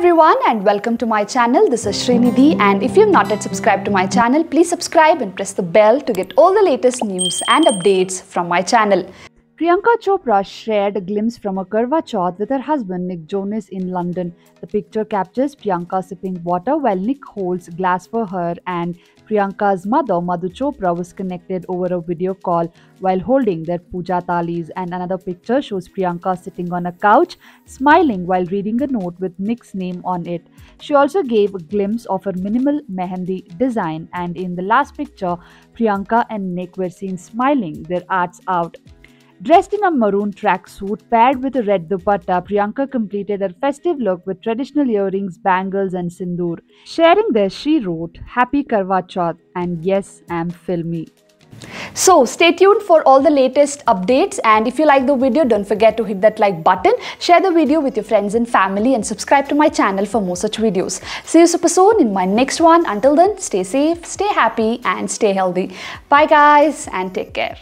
everyone and welcome to my channel. This is Srinidhi and if you have not yet subscribed to my channel, please subscribe and press the bell to get all the latest news and updates from my channel. Priyanka Chopra shared a glimpse from a Karwa Chauth with her husband Nick Jonas in London. The picture captures Priyanka sipping water while Nick holds glass for her and Priyanka's mother Madhu Chopra was connected over a video call while holding their puja thalis and another picture shows Priyanka sitting on a couch smiling while reading a note with Nick's name on it. She also gave a glimpse of her minimal mehendi design and in the last picture Priyanka and Nick were seen smiling their arts out. Dressed in a maroon tracksuit paired with a red dupatta, Priyanka completed her festive look with traditional earrings, bangles, and sindoor. Sharing this, she wrote, Happy Karwa Chauth and yes, I'm filmy. So stay tuned for all the latest updates and if you like the video don't forget to hit that like button, share the video with your friends and family and subscribe to my channel for more such videos. See you super soon in my next one. Until then stay safe, stay happy and stay healthy. Bye guys and take care.